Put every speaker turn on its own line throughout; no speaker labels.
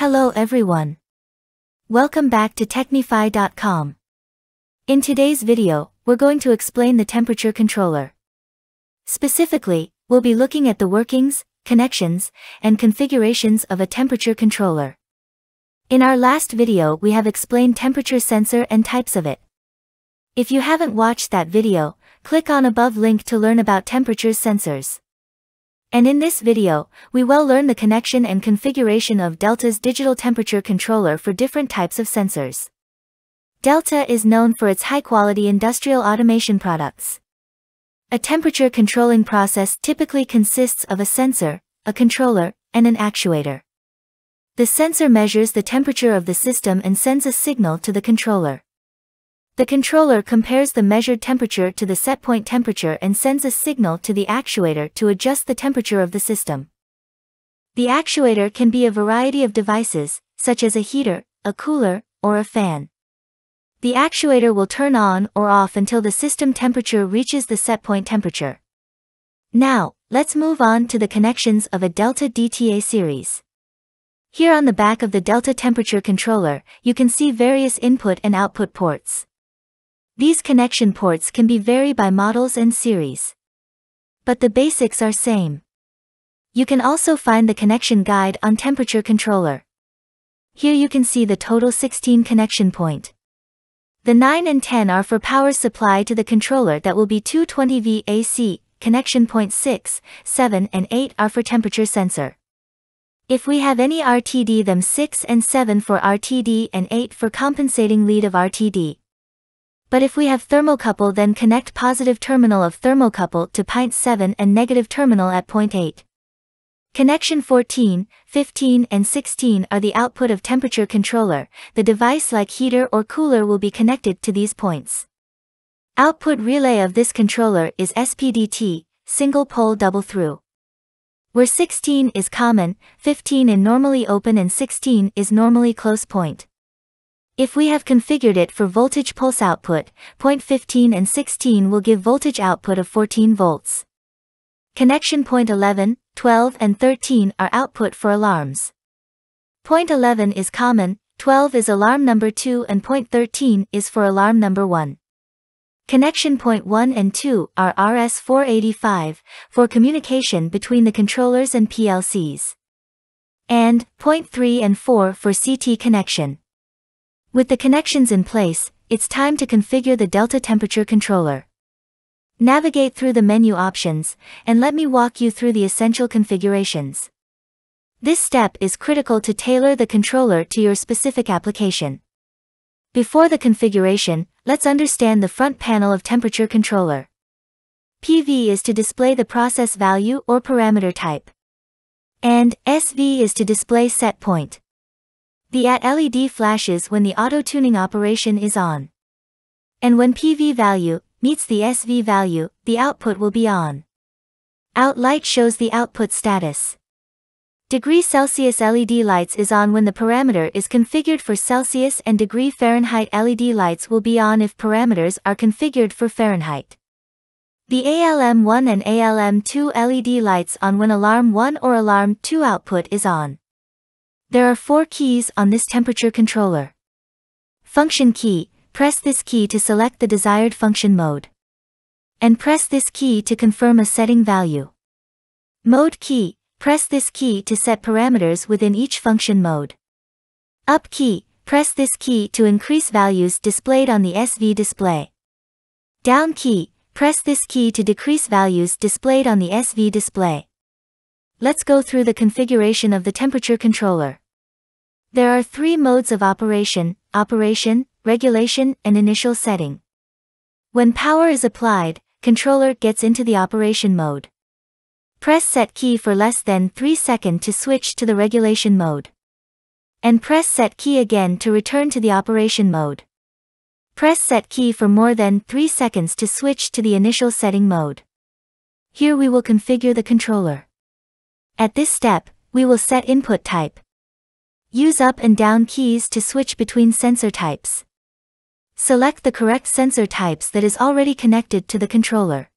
Hello everyone. Welcome back to Technifyi.com. In today's video, we're going to explain the temperature controller. Specifically, we'll be looking at the workings, connections, and configurations of a temperature controller. In our last video we have explained temperature sensor and types of it. If you haven't watched that video, click on above link to learn about temperature sensors. And in this video, we will learn the connection and configuration of Delta's digital temperature controller for different types of sensors. Delta is known for its high-quality industrial automation products. A temperature controlling process typically consists of a sensor, a controller, and an actuator. The sensor measures the temperature of the system and sends a signal to the controller. The controller compares the measured temperature to the setpoint temperature and sends a signal to the actuator to adjust the temperature of the system. The actuator can be a variety of devices, such as a heater, a cooler, or a fan. The actuator will turn on or off until the system temperature reaches the setpoint temperature. Now, let's move on to the connections of a Delta DTA series. Here on the back of the Delta temperature controller, you can see various input and output ports. These connection ports can be vary by models and series. But the basics are same. You can also find the connection guide on temperature controller. Here you can see the total 16 connection point. The 9 and 10 are for power supply to the controller that will be 220V AC, connection point 6, 7 and 8 are for temperature sensor. If we have any RTD them 6 and 7 for RTD and 8 for compensating lead of RTD. But if we have thermocouple then connect positive terminal of thermocouple to pint 7 and negative terminal at point 8. Connection 14, 15 and 16 are the output of temperature controller, the device like heater or cooler will be connected to these points. Output relay of this controller is SPDT, single pole double throw. Where 16 is common, 15 in normally open and 16 is normally close point. If we have configured it for voltage pulse output, point 15 and 16 will give voltage output of 14 volts. Connection point 11, 12 and 13 are output for alarms. Point 11 is common, 12 is alarm number 2 and point 13 is for alarm number 1. Connection point 1 and 2 are RS485, for communication between the controllers and PLCs. And, point 3 and 4 for CT connection. With the connections in place, it's time to configure the Delta temperature controller. Navigate through the menu options, and let me walk you through the essential configurations. This step is critical to tailor the controller to your specific application. Before the configuration, let's understand the front panel of temperature controller. PV is to display the process value or parameter type. And SV is to display set point. The AT LED flashes when the auto-tuning operation is on. And when PV value meets the SV value, the output will be on. Out light shows the output status. Degree Celsius LED lights is on when the parameter is configured for Celsius and degree Fahrenheit LED lights will be on if parameters are configured for Fahrenheit. The ALM1 and ALM2 LED lights on when alarm 1 or alarm 2 output is on. There are four keys on this temperature controller. Function key, press this key to select the desired function mode. And press this key to confirm a setting value. Mode key, press this key to set parameters within each function mode. Up key, press this key to increase values displayed on the SV display. Down key, press this key to decrease values displayed on the SV display. Let's go through the configuration of the temperature controller. There are three modes of operation, operation, regulation, and initial setting. When power is applied, controller gets into the operation mode. Press set key for less than 3 second to switch to the regulation mode. And press set key again to return to the operation mode. Press set key for more than 3 seconds to switch to the initial setting mode. Here we will configure the controller. At this step, we will set input type. Use up and down keys to switch between sensor types. Select the correct sensor types that is already connected to the controller.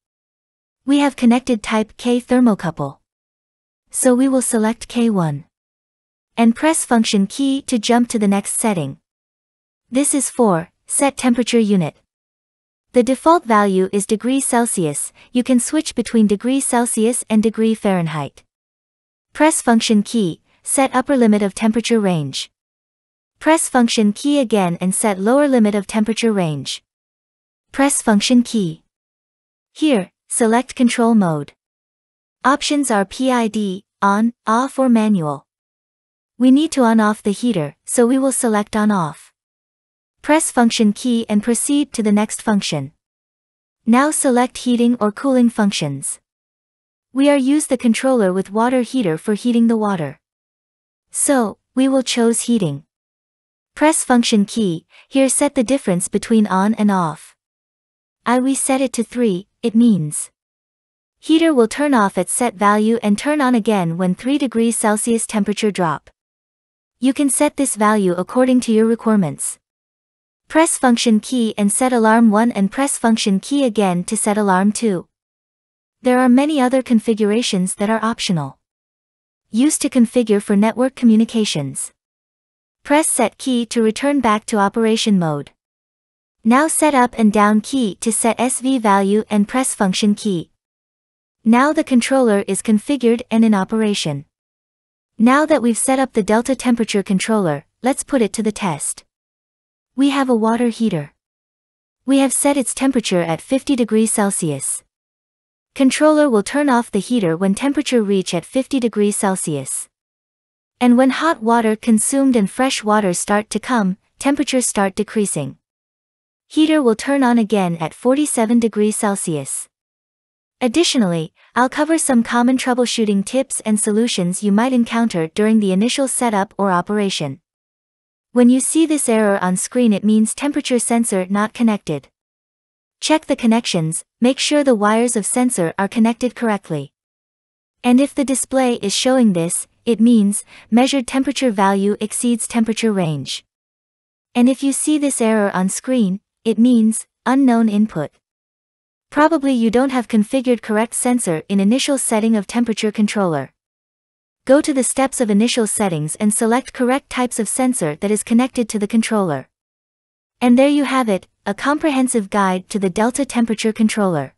We have connected type K thermocouple. So we will select K1. and press function key to jump to the next setting. This is for set temperature unit. The default value is degree Celsius, you can switch between degree Celsius and degree Fahrenheit. Press function key, set upper limit of temperature range. Press function key again and set lower limit of temperature range. Press function key. Here, select control mode. Options are PID, on, off or manual. We need to on off the heater, so we will select on off. Press function key and proceed to the next function. Now select heating or cooling functions. We are use the controller with water heater for heating the water. So, we will choose heating. Press function key, here set the difference between on and off. I we set it to 3, it means. Heater will turn off at set value and turn on again when 3 degrees Celsius temperature drop. You can set this value according to your requirements. Press function key and set alarm 1 and press function key again to set alarm 2. There are many other configurations that are optional. Used to configure for network communications. Press set key to return back to operation mode. Now set up and down key to set SV value and press function key. Now the controller is configured and in operation. Now that we've set up the delta temperature controller, let's put it to the test. We have a water heater. We have set its temperature at 50 degrees Celsius. Controller will turn off the heater when temperature reach at 50 degrees Celsius. And when hot water consumed and fresh water start to come, temperatures start decreasing. Heater will turn on again at 47 degrees Celsius. Additionally, I'll cover some common troubleshooting tips and solutions you might encounter during the initial setup or operation. When you see this error on screen it means temperature sensor not connected. Check the connections, make sure the wires of sensor are connected correctly. And if the display is showing this, it means, measured temperature value exceeds temperature range. And if you see this error on screen, it means, unknown input. Probably you don't have configured correct sensor in initial setting of temperature controller. Go to the steps of initial settings and select correct types of sensor that is connected to the controller. And there you have it, a comprehensive guide to the Delta temperature controller.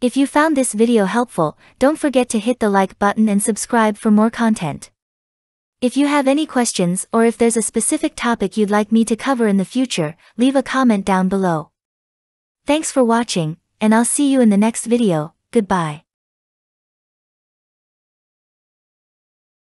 If you found this video helpful, don't forget to hit the like button and subscribe for more content. If you have any questions or if there's a specific topic you'd like me to cover in the future, leave a comment down below. Thanks for watching, and I'll see you in the next video, goodbye.